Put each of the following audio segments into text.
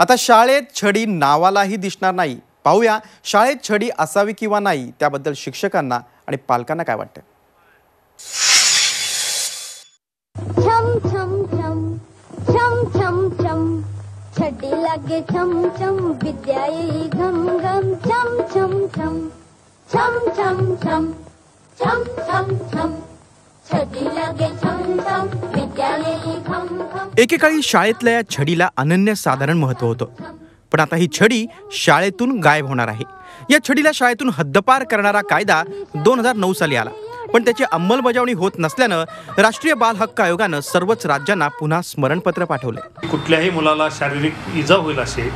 आता शाळेत छडी नावालाही दिसणार नाही पाहूया शाळेत छडी असावी किंवा नाही त्याबद्दल शिक्षकांना आणि पालकांना काय वाटतं छम छम छम छम एकेकाळी शाळेतल्या या छडीला अनन्यसाधारण महत्त्व होतं. पण आता ही छडी शाळेतून गायब होणार आहे. या छडीला शाळेतून हद्दपार करणारा कायदा दोन हजार नऊ साली आला. पण त्याची अंमलबजावणी होत नसल्यानं राष्ट्रीय बाल हक्क आयोगानं सर्वच राज्यांना पुन्हा स्मरणपत्र पाठवले कुठल्याही मुलाला शारीरिक इजा होईल असे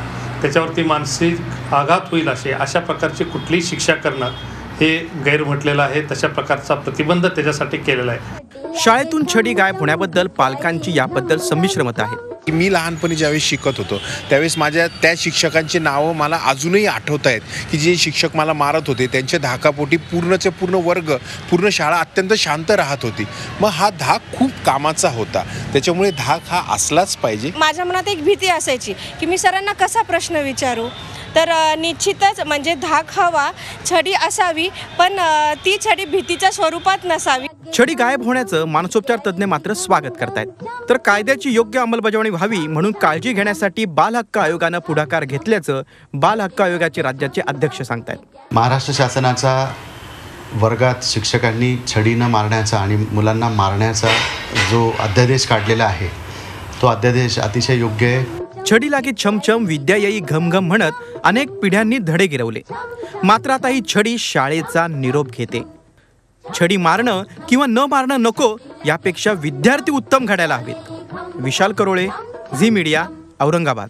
त्याच्यावरती मानसिक आघात होईल असे अशा प्रकारची कुठलीही शिक्षा करणं हे गैर म्हटलेलं आहे. तशा प्रकारचा प्रतिबंध त्याच्यासाठी केलेला आहे. शाळेतून छडी गायब होण्याबद्दल पालकांची याबद्दल संमिश्र मतं आहेत की मी लहानपणी ज्यावेळेस शिकत होतो त्यावेळेस माझ्या त्या शिक्षकांची नावं मला अजूनही आठवत आहेत की जे शिक्षक मला मारत होते त्यांच्या धाकापोटी पूर्णचे पूर्ण वर्ग पूर्ण शाळा अत्यंत शांत राहत होती. मग हा धाक खूप कामाचा होता. त्याच्यामुळे धाक हा असलाच पाहिजे. माझ्या मनात एक भीती असायची की मी सरांना कसा प्रश्न विचारू? तर निश्चितच म्हणजे धाक हवा छडी असावी पण ती छडी भीतीच्या स्वरूपात नसावी. छडी गायब होण्याचं मानसोपचार तज्ज्ञ मात्र स्वागत करतायत. तर कायद्याची योग्य अंमलबजावणी व्हावी म्हणून काळजी घेण्यासाठी बाल हक्क आयोगानं पुढाकार घेतल्याचं बाल हक्क आयोगाचे राज्याचे अध्यक्ष सांगतायत. महाराष्ट्र शासनाचा वर्गात शिक्षकांनी छडीनं मारण्याचा आणि मुलांना मारण्याचा जो अध्यादेश काढलेला आहे तो अध्यादेश अतिशय योग्य आहे. छडी लागे छमछम विद्या येई घमघम म्हणत अनेक पिढ्यांनी धडे गिरवले. मात्र आता ही छडी शाळेचा निरोप घेते. छडी मारणं किंवा न मारणं नको यापेक्षा विद्यार्थी उत्तम घडायला हवेत. विशाल करोळे झी मीडिया औरंगाबाद.